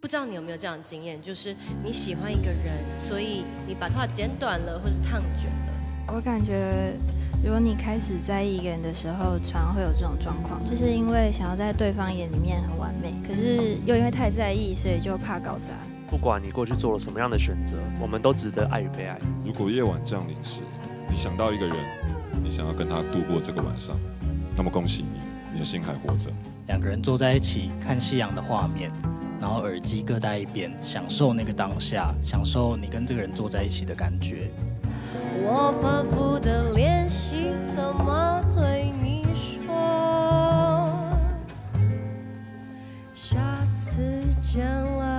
不知道你有没有这样的经验，就是你喜欢一个人，所以你把头发剪短了，或是烫卷了。我感觉，如果你开始在意一个人的时候，常常会有这种状况，就是因为想要在对方眼里面很完美，可是又因为太在意，所以就怕搞砸。不管你过去做了什么样的选择，我们都值得爱与被爱。如果夜晚降临时，你想到一个人，你想要跟他度过这个晚上，那么恭喜你，你的心还活着。两个人坐在一起看夕阳的画面。然后耳机各带一边，享受那个当下，享受你跟这个人坐在一起的感觉。我反复的练习怎么对你说，下次见了。